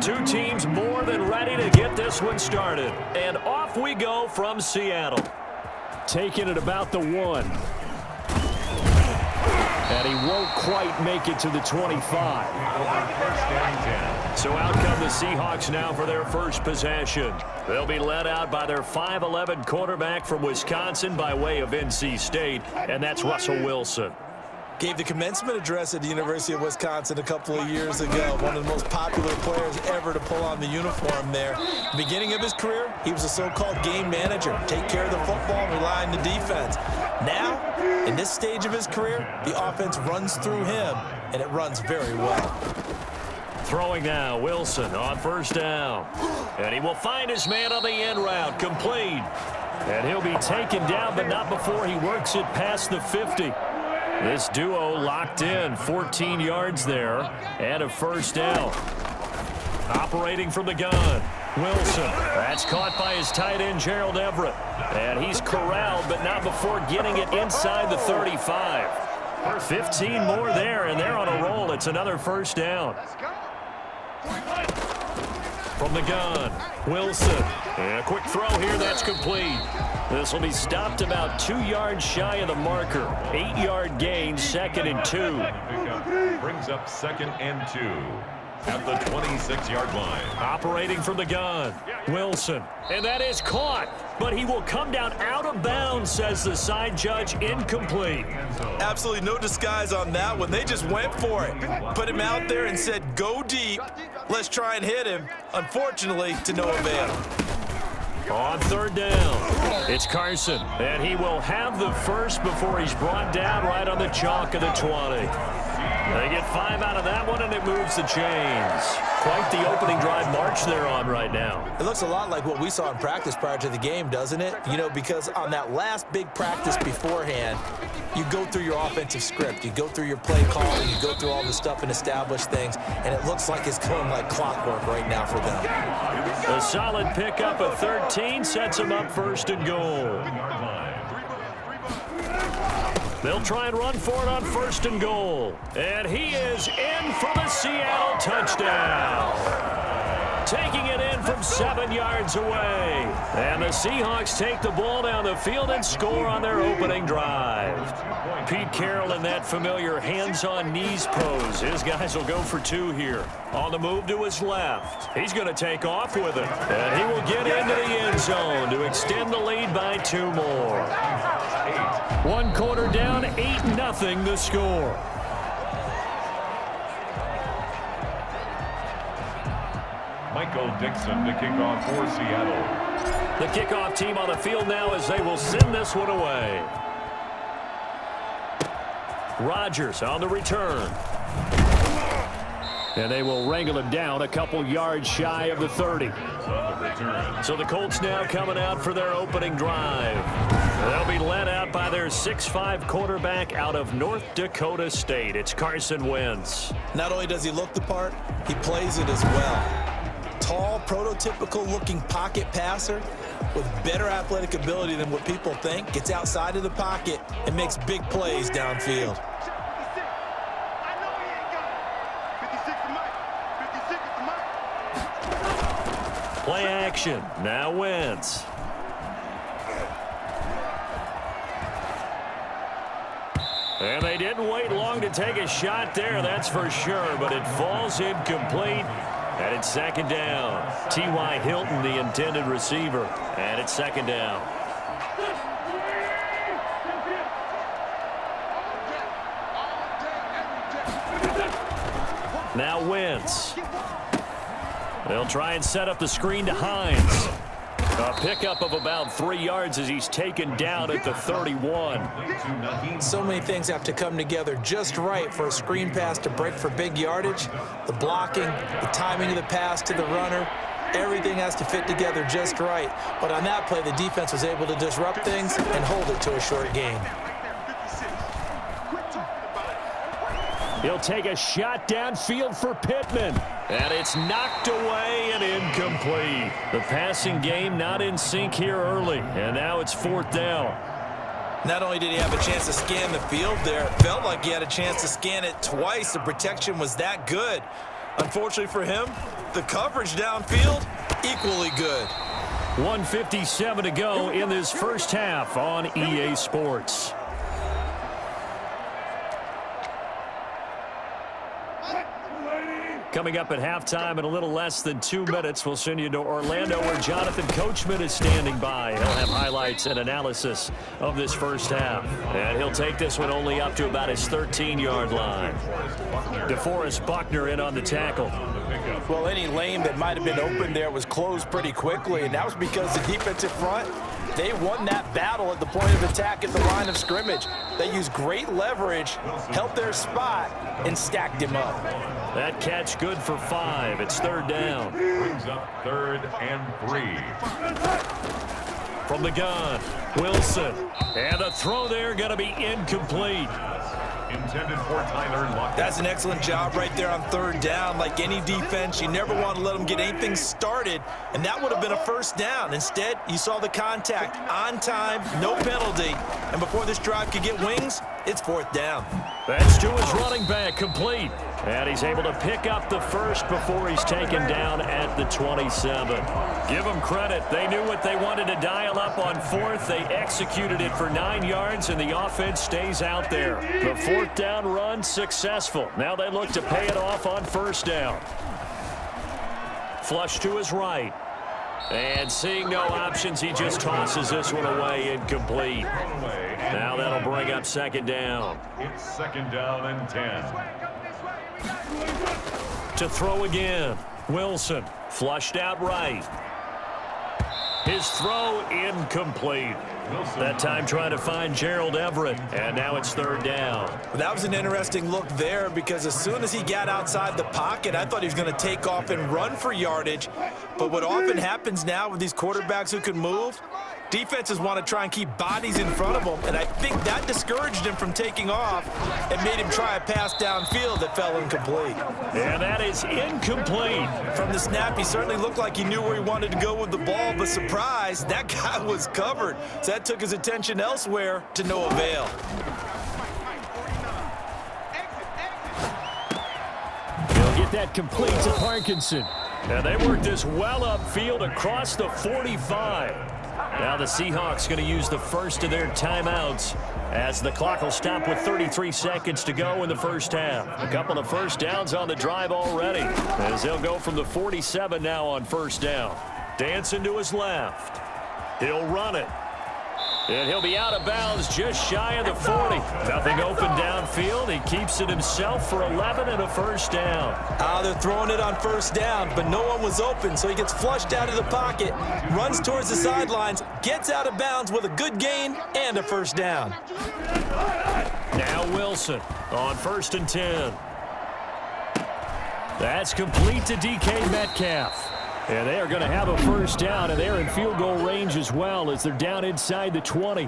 Two teams more than ready to get this one started. And off we go from Seattle. Taking it about the one. And he won't quite make it to the 25. So out come the Seahawks now for their first possession. They'll be led out by their 5'11 quarterback from Wisconsin by way of NC State, and that's Russell Wilson. Gave the commencement address at the University of Wisconsin a couple of years ago. One of the most popular players ever to pull on the uniform there. Beginning of his career, he was a so-called game manager. Take care of the football rely on the defense. Now, in this stage of his career, the offense runs through him, and it runs very well. Throwing now, Wilson on first down. And he will find his man on the end route, complete. And he'll be taken down, but not before he works it past the 50. This duo locked in 14 yards there and a first down. Operating from the gun. Wilson. That's caught by his tight end, Gerald Everett. And he's corralled, but not before getting it inside the 35. 15 more there, and they're on a roll. It's another first down. From the gun, Wilson. And a quick throw here, that's complete. This will be stopped about two yards shy of the marker. Eight-yard gain, second and two. Brings up second and two at the 26-yard line. Operating from the gun, Wilson. And that is caught, but he will come down out of bounds, says the side judge, incomplete. Absolutely no disguise on that one. They just went for it. Put him out there and said, go deep. Let's try and hit him. Unfortunately, to no avail. On third down, it's Carson, and he will have the first before he's brought down right on the chalk of the 20. They get five out of that one, and it moves the chains. Quite the opening drive march they're on right now. It looks a lot like what we saw in practice prior to the game, doesn't it? You know, because on that last big practice beforehand, you go through your offensive script. You go through your play calling. You go through all the stuff and establish things, and it looks like it's going like clockwork right now for them. A solid pickup of 13 sets them up first and goal. They'll try and run for it on first and goal. And he is in for the Seattle touchdown. Taking it in from seven yards away. And the Seahawks take the ball down the field and score on their opening drive. Pete Carroll in that familiar hands-on knees pose. His guys will go for two here. On the move to his left. He's going to take off with it. And he will get into the end zone to extend the lead by two more. One quarter down, 8-0 the score. Michael Dickson to kick off for Seattle. The kickoff team on the field now as they will send this one away. Rodgers on the return. And they will wrangle him down a couple yards shy of the 30. So the Colts now coming out for their opening drive. They'll be led out by their 6'5 quarterback out of North Dakota State. It's Carson Wentz. Not only does he look the part, he plays it as well. Tall, prototypical-looking pocket passer with better athletic ability than what people think. Gets outside of the pocket and makes big plays downfield. Play action. Now Wentz. And they didn't wait long to take a shot there, that's for sure, but it falls incomplete. And it's second down. T.Y. Hilton, the intended receiver. And it's second down. Now Wentz. They'll try and set up the screen to Hines. A pickup of about three yards as he's taken down at the 31. So many things have to come together just right for a screen pass to break for big yardage. The blocking, the timing of the pass to the runner, everything has to fit together just right. But on that play, the defense was able to disrupt things and hold it to a short game. He'll take a shot downfield for Pittman. And it's knocked away and incomplete. The passing game not in sync here early. And now it's fourth down. Not only did he have a chance to scan the field there, it felt like he had a chance to scan it twice. The protection was that good. Unfortunately for him, the coverage downfield, equally good. 157 to go in this first half on EA Sports. Coming up at halftime in a little less than two minutes, we'll send you to Orlando where Jonathan Coachman is standing by. He'll have highlights and analysis of this first half. And he'll take this one only up to about his 13-yard line. DeForest Buckner in on the tackle. Well, any lane that might have been open there was closed pretty quickly, and that was because the defensive front, they won that battle at the point of attack at the line of scrimmage. They used great leverage, held their spot, and stacked him up. That catch good for five. It's third down. Brings up third and three. From the gun, Wilson. And the throw there going to be incomplete. Intended for Tyler Lockett. That's an excellent job right there on third down. Like any defense, you never want to let them get anything started, and that would have been a first down. Instead, you saw the contact on time, no penalty, and before this drive could get wings, it's fourth down. That's to his running back, complete. And he's able to pick up the first before he's taken down at the 27. Give them credit. They knew what they wanted to dial up on fourth. They executed it for nine yards, and the offense stays out there. The fourth down run successful. Now they look to pay it off on first down. Flush to his right. And seeing no options, he just tosses this one away incomplete. Now that'll bring up second down. It's second down and 10. To throw again. Wilson flushed out right. His throw incomplete. That time trying to find Gerald Everett. And now it's third down. That was an interesting look there because as soon as he got outside the pocket, I thought he was going to take off and run for yardage. But what often happens now with these quarterbacks who can move, defenses want to try and keep bodies in front of them, and I think that discouraged him from taking off and made him try a pass downfield that fell incomplete. And that is incomplete. From the snap, he certainly looked like he knew where he wanted to go with the ball, but surprise, that guy was covered. So that took his attention elsewhere to no avail. He'll get that complete to Parkinson. And they worked this well upfield across the 45. Now the Seahawks going to use the first of their timeouts as the clock will stop with 33 seconds to go in the first half. A couple of first downs on the drive already as they'll go from the 47 now on first down. Dancing to his left. He'll run it. And he'll be out of bounds just shy of the 40. Nothing open downfield. He keeps it himself for 11 and a first down. Ah, they're throwing it on first down, but no one was open, so he gets flushed out of the pocket, runs towards the sidelines, gets out of bounds with a good gain and a first down. Now Wilson on first and 10. That's complete to DK Metcalf. And they are going to have a first down, and they're in field goal range as well as they're down inside the 20.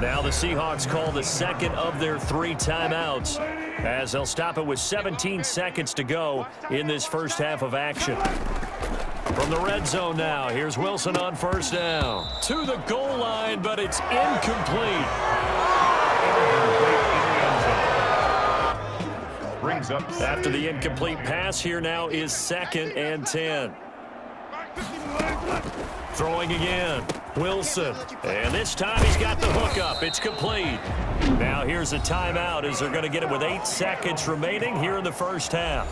Now the Seahawks call the second of their three timeouts as they'll stop it with 17 seconds to go in this first half of action. From the red zone now, here's Wilson on first down. To the goal line, but it's incomplete. Brings up After the incomplete pass, here now is second and 10. Throwing again. Wilson. And this time he's got the hook up. It's complete. Now here's a timeout as they're going to get it with eight seconds remaining here in the first half.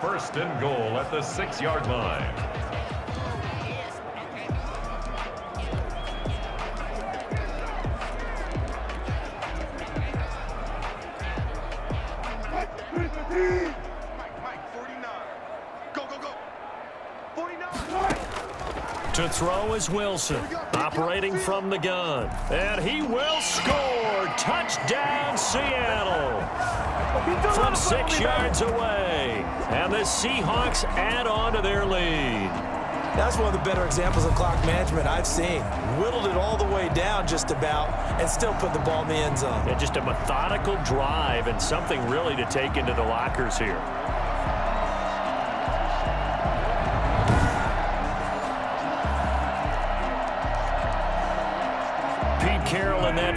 first and goal at the six-yard line. Throw is Wilson, operating from the gun. And he will score. Touchdown, Seattle. From six yards away. And the Seahawks add on to their lead. That's one of the better examples of clock management I've seen. Whittled it all the way down just about and still put the ball in the end zone. Yeah, just a methodical drive and something really to take into the lockers here.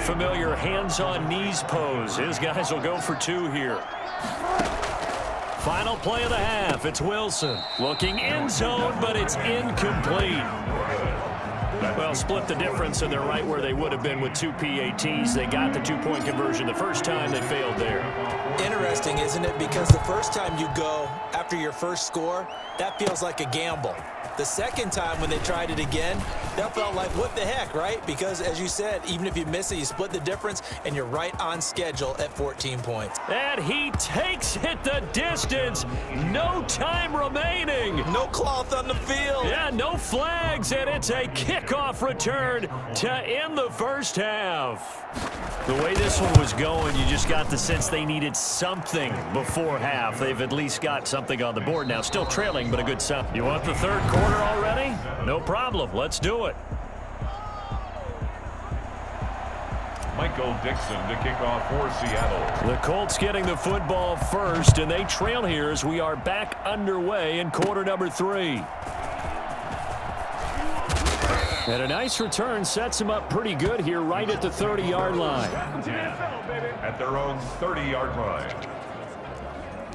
Familiar hands-on knees pose. His guys will go for two here. Final play of the half. It's Wilson. Looking in zone, but it's incomplete. Well, split the difference, and they're right where they would have been with two PATs. They got the two-point conversion the first time. They failed there. Interesting, isn't it? Because the first time you go after your first score, that feels like a gamble. The second time when they tried it again, that felt like, what the heck, right? Because, as you said, even if you miss it, you split the difference, and you're right on schedule at 14 points. And he takes it the distance. No time remaining. No cloth on the field. Yeah, no flags, and it's a kickoff return to end the first half. The way this one was going, you just got the sense they needed something before half. They've at least got something on the board now. Still trailing, but a good something. You want the third quarter already? No problem. Let's do it. Michael Dickson to kick off for Seattle. The Colts getting the football first, and they trail here as we are back underway in quarter number three. And a nice return sets them up pretty good here right at the 30-yard line. At their own 30-yard line.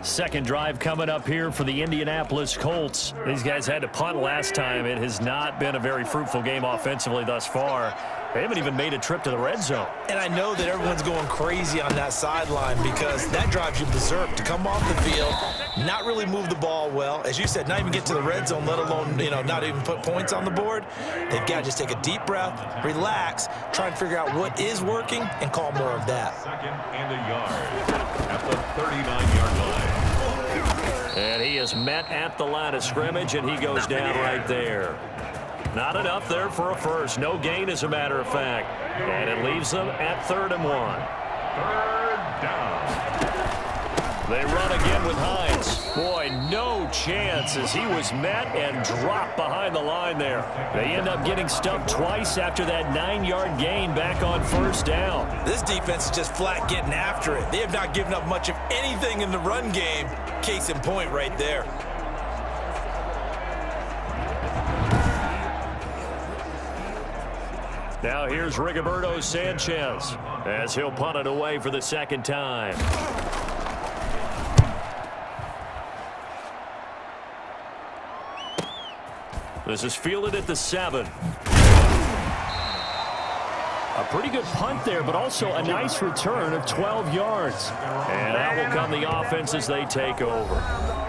Second drive coming up here for the Indianapolis Colts. These guys had to punt last time. It has not been a very fruitful game offensively thus far. They haven't even made a trip to the red zone. And I know that everyone's going crazy on that sideline because that drives you berserk to come off the field, not really move the ball well. As you said, not even get to the red zone, let alone, you know, not even put points on the board. They've got to just take a deep breath, relax, try and figure out what is working, and call more of that. Second and a yard at the 39-yard line. And he is met at the line of scrimmage, and he goes down right there. Not enough there for a first. No gain, as a matter of fact. And it leaves them at third and one. Third down. They run again with Hines. Boy, no chance as he was met and dropped behind the line there. They end up getting stumped twice after that nine-yard gain back on first down. This defense is just flat getting after it. They have not given up much of anything in the run game. Case in point right there. Now here's Rigoberto Sanchez as he'll punt it away for the second time. This is fielded at the seven. A pretty good punt there, but also a nice return of 12 yards. And that will come the offense as they take over.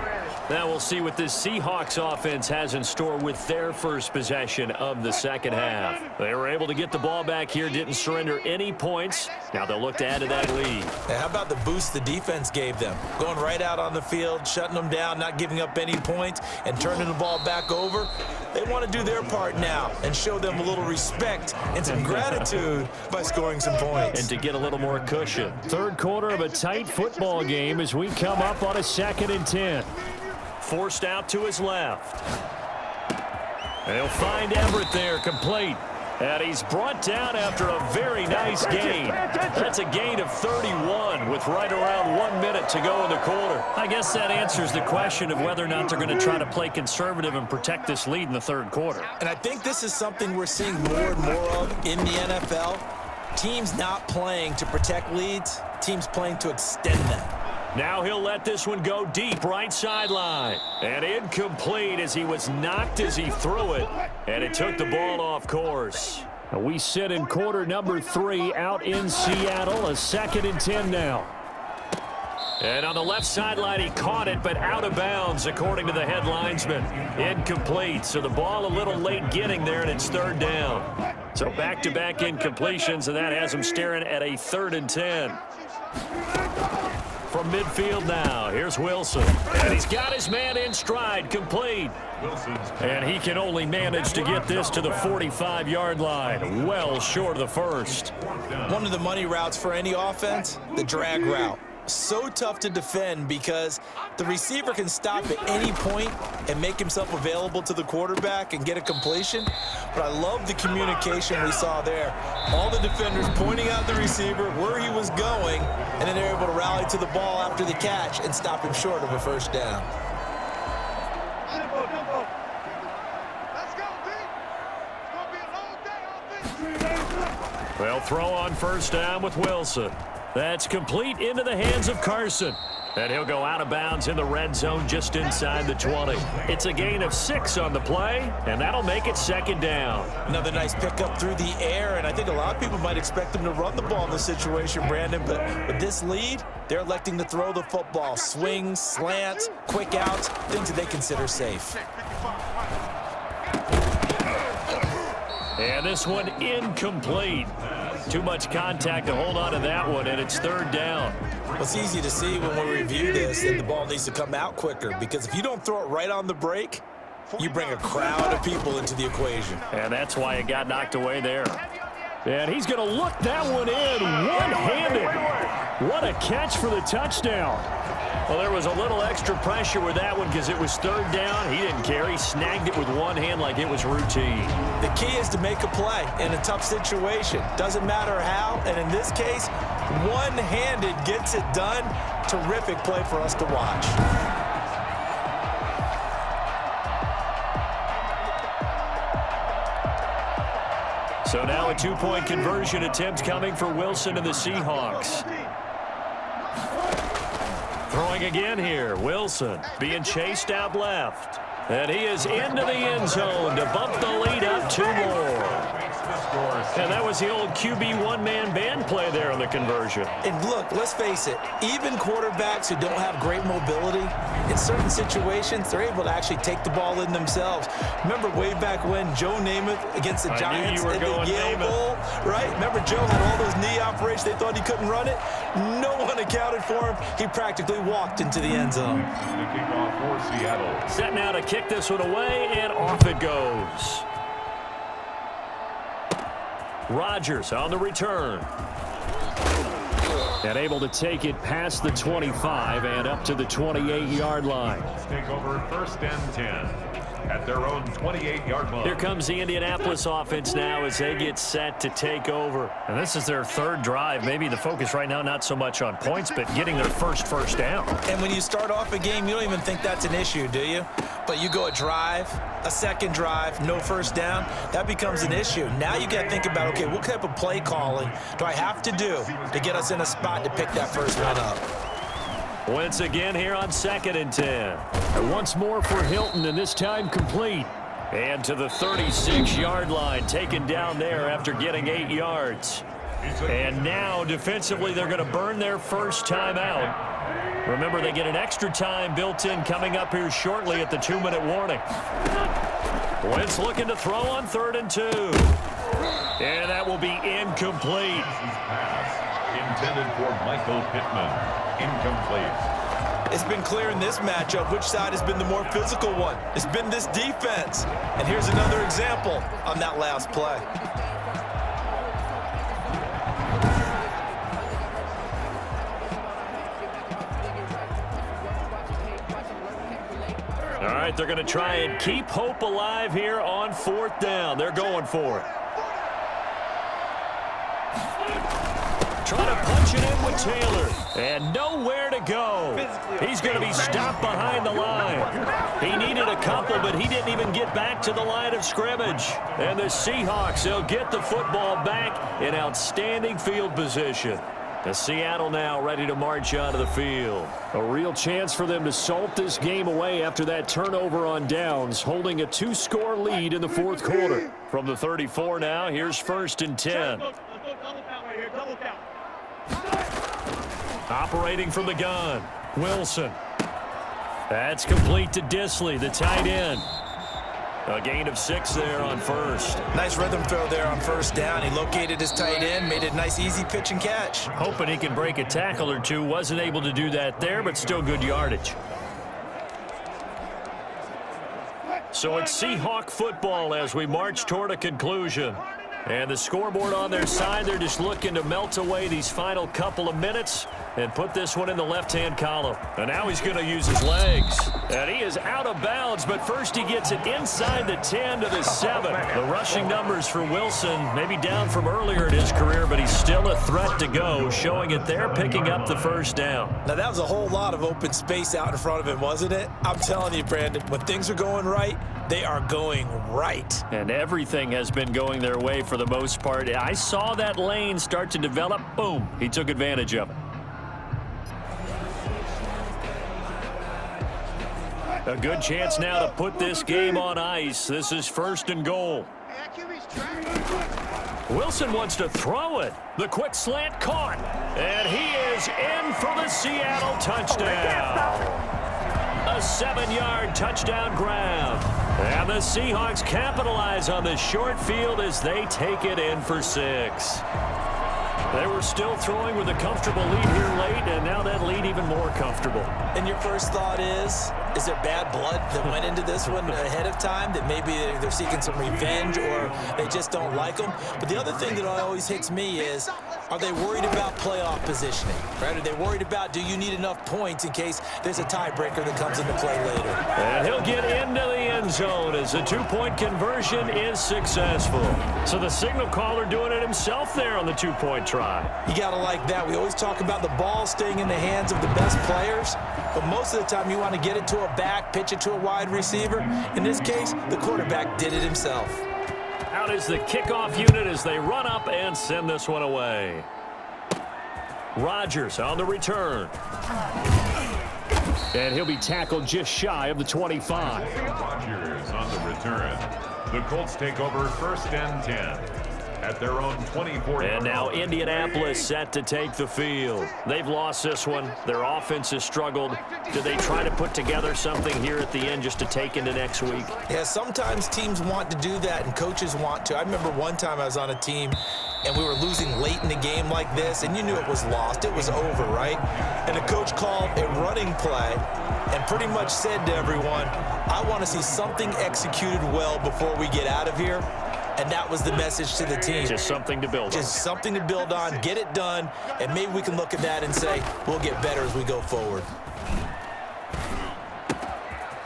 Now we'll see what this Seahawks offense has in store with their first possession of the second half. They were able to get the ball back here, didn't surrender any points. Now they'll look to add to that lead. how about the boost the defense gave them? Going right out on the field, shutting them down, not giving up any points, and turning the ball back over. They want to do their part now and show them a little respect and some gratitude by scoring some points. And to get a little more cushion. Third quarter of a tight football game as we come up on a second and 10 forced out to his left. They'll find Everett there, complete. And he's brought down after a very nice gain. That's a gain of 31 with right around one minute to go in the quarter. I guess that answers the question of whether or not they're going to try to play conservative and protect this lead in the third quarter. And I think this is something we're seeing more and more of in the NFL. Teams not playing to protect leads, teams playing to extend them. Now he'll let this one go deep right sideline. And incomplete as he was knocked as he threw it. And it took the ball off course. We sit in quarter number three out in Seattle. A second and ten now. And on the left sideline, he caught it, but out of bounds, according to the head linesman. Incomplete, so the ball a little late getting there, and it's third down. So back-to-back -back incompletions, and that has him staring at a third and ten. From midfield now, here's Wilson. And he's got his man in stride, complete. And he can only manage to get this to the 45-yard line, well short of the first. One of the money routes for any offense, the drag route so tough to defend because the receiver can stop at any point and make himself available to the quarterback and get a completion. But I love the communication we saw there. All the defenders pointing out the receiver, where he was going, and then they're able to rally to the ball after the catch and stop him short of a first down. They'll throw on first down with Wilson. That's complete into the hands of Carson. And he'll go out of bounds in the red zone just inside the 20. It's a gain of six on the play, and that'll make it second down. Another nice pickup through the air, and I think a lot of people might expect him to run the ball in this situation, Brandon, but with this lead, they're electing to throw the football. Swings, slants, quick outs, things that they consider safe. And this one incomplete. Too much contact to hold on to that one, and it's third down. Well, it's easy to see when we review this that the ball needs to come out quicker because if you don't throw it right on the break, you bring a crowd of people into the equation. And that's why it got knocked away there. And he's going to look that one in one-handed. What a catch for the touchdown. Well, there was a little extra pressure with that one because it was third down. He didn't care. He snagged it with one hand like it was routine. The key is to make a play in a tough situation. Doesn't matter how, and in this case, one-handed gets it done. Terrific play for us to watch. So now a two-point conversion attempt coming for Wilson and the Seahawks. Throwing again here. Wilson being chased out left. And he is into the end zone to bump the lead up two more. And that was the old QB one-man band play there on the conversion. And look, let's face it, even quarterbacks who don't have great mobility, in certain situations, they're able to actually take the ball in themselves. Remember way back when Joe Namath against the I Giants in the Yale Namath. Bowl, right? Remember Joe had all those knee operations. They thought he couldn't run it. No one accounted for him. He practically walked into the end zone. The kickoff for Seattle. Set now to kick this one away, and off it goes. Rodgers on the return. And able to take it past the 25 and up to the 28-yard line. Take over first and 10 at their own 28-yard line. Here comes the Indianapolis offense now as they get set to take over. And this is their third drive. Maybe the focus right now not so much on points, but getting their first first down. And when you start off a game, you don't even think that's an issue, do you? But you go a drive, a second drive, no first down, that becomes an issue. Now you got to think about, okay, what type of play calling do I have to do to get us in a spot to pick that first one up? Once again here on second and 10. And once more for Hilton, and this time complete. And to the 36-yard line, taken down there after getting eight yards. And now, defensively, they're going to burn their first time out. Remember, they get an extra time built in coming up here shortly at the two-minute warning. Wentz looking to throw on third and two. And that will be incomplete. Intended for Michael Pittman. Incomplete. It's been clear in this matchup which side has been the more physical one. It's been this defense. And here's another example on that last play. All right, they're going to try and keep hope alive here on fourth down. They're going for it. Trying to punch it in with Taylor. And nowhere to go. He's going to be stopped behind the line. He needed a couple, but he didn't even get back to the line of scrimmage. And the Seahawks, they'll get the football back in outstanding field position. The Seattle now ready to march onto the field. A real chance for them to salt this game away after that turnover on downs, holding a two-score lead in the fourth quarter. From the 34 now, here's first and 10. Operating from the gun, Wilson. That's complete to Dissly, the tight end. A gain of six there on first. Nice rhythm throw there on first down. He located his tight end, made it a nice easy pitch and catch. Hoping he can break a tackle or two. Wasn't able to do that there, but still good yardage. So it's Seahawk football as we march toward a conclusion. And the scoreboard on their side, they're just looking to melt away these final couple of minutes and put this one in the left-hand column. And now he's going to use his legs. And he is out of bounds, but first he gets it inside the 10 to the 7. The rushing numbers for Wilson, maybe down from earlier in his career, but he's still a threat to go, showing it there, picking up the first down. Now, that was a whole lot of open space out in front of him, wasn't it? I'm telling you, Brandon, when things are going right, they are going right. And everything has been going their way for the most part. I saw that lane start to develop. Boom. He took advantage of it. A good chance now to put this game on ice. This is first and goal. Wilson wants to throw it. The quick slant caught. And he is in for the Seattle touchdown. A seven-yard touchdown grab. And the Seahawks capitalize on the short field as they take it in for six. They were still throwing with a comfortable lead here that lead even more comfortable. And your first thought is, is there bad blood that went into this one ahead of time, that maybe they're seeking some revenge or they just don't like them? But the other thing that always hits me is, are they worried about playoff positioning? Right? Are they worried about do you need enough points in case there's a tiebreaker that comes into play later? And he'll get into the end zone as the two-point conversion is successful. So the signal caller doing it himself there on the two-point try. You got to like that. We always talk about the ball staying in the hands of the best players, but most of the time you want to get it to a back, pitch it to a wide receiver. In this case, the quarterback did it himself. Out is the kickoff unit as they run up and send this one away. Rodgers on the return. And he'll be tackled just shy of the 25. Rodgers on the return. The Colts take over first and 10 at their own 24 And now Indianapolis set to take the field. They've lost this one. Their offense has struggled. Do they try to put together something here at the end just to take into next week? Yeah, sometimes teams want to do that and coaches want to. I remember one time I was on a team and we were losing late in the game like this, and you knew it was lost. It was over, right? And the coach called a running play and pretty much said to everyone, I want to see something executed well before we get out of here. And that was the message to the team. Just something to build on. Just on. something to build on, get it done, and maybe we can look at that and say, we'll get better as we go forward.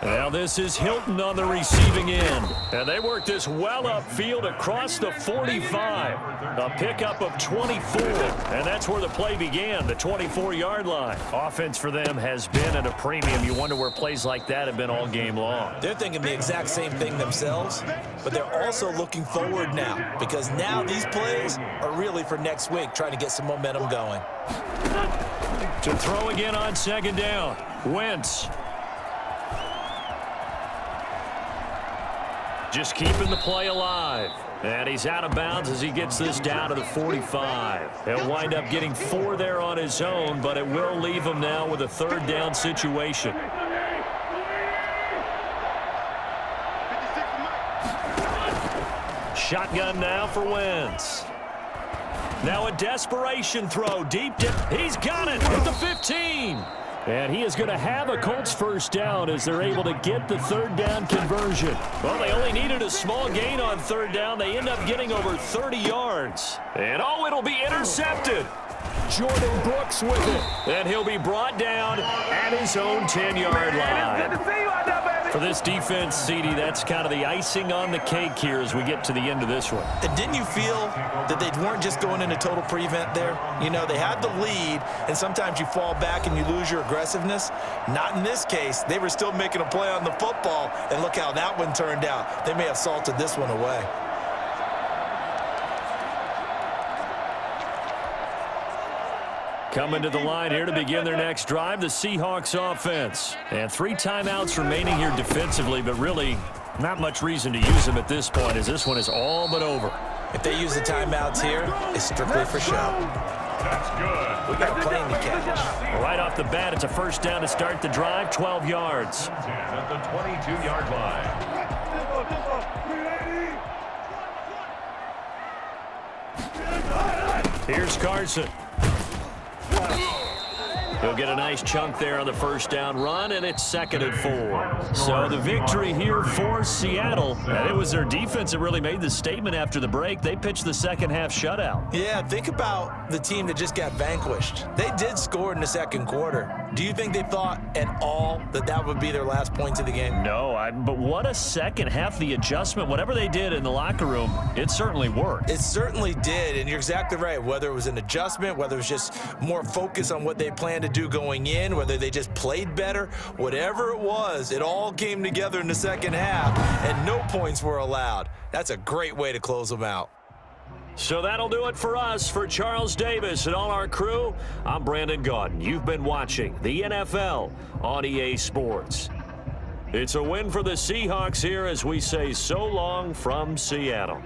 Now this is Hilton on the receiving end. And they work this well upfield across the 45. A pickup of 24. And that's where the play began, the 24-yard line. Offense for them has been at a premium. You wonder where plays like that have been all game long. They're thinking the exact same thing themselves, but they're also looking forward now because now these plays are really for next week, trying to get some momentum going. To throw again on second down. Wentz Just keeping the play alive. And he's out of bounds as he gets this down to the 45. He'll wind up getting four there on his own, but it will leave him now with a third down situation. Shotgun now for Wentz. Now a desperation throw deep. He's got it at the 15. And he is going to have a Colts first down as they're able to get the third down conversion. Well, they only needed a small gain on third down. They end up getting over 30 yards. And oh, it'll be intercepted. Jordyn Brooks with it. And he'll be brought down at his own 10-yard line. For this defense, CD, that's kind of the icing on the cake here as we get to the end of this one. And didn't you feel that they weren't just going into total prevent there? You know, they had the lead, and sometimes you fall back and you lose your aggressiveness. Not in this case. They were still making a play on the football, and look how that one turned out. They may have salted this one away. Coming to the line here to begin their next drive, the Seahawks offense. And three timeouts remaining here defensively, but really not much reason to use them at this point as this one is all but over. If they use the timeouts here, it's strictly for show. That's good. We got a plane to catch. Right off the bat, it's a first down to start the drive, 12 yards. At the 22-yard line. Here's Carson. He'll get a nice chunk there on the first down run, and it's second and four. So the victory here for Seattle. And it was their defense that really made the statement after the break. They pitched the second half shutout. Yeah, think about the team that just got vanquished. They did score in the second quarter. Do you think they thought at all that that would be their last points of the game? No, I, but what a second half. The adjustment, whatever they did in the locker room, it certainly worked. It certainly did, and you're exactly right. Whether it was an adjustment, whether it was just more focus on what they planned to do going in, whether they just played better, whatever it was, it all came together in the second half, and no points were allowed. That's a great way to close them out. So that'll do it for us. For Charles Davis and all our crew, I'm Brandon Gaudin. You've been watching the NFL on EA Sports. It's a win for the Seahawks here as we say so long from Seattle.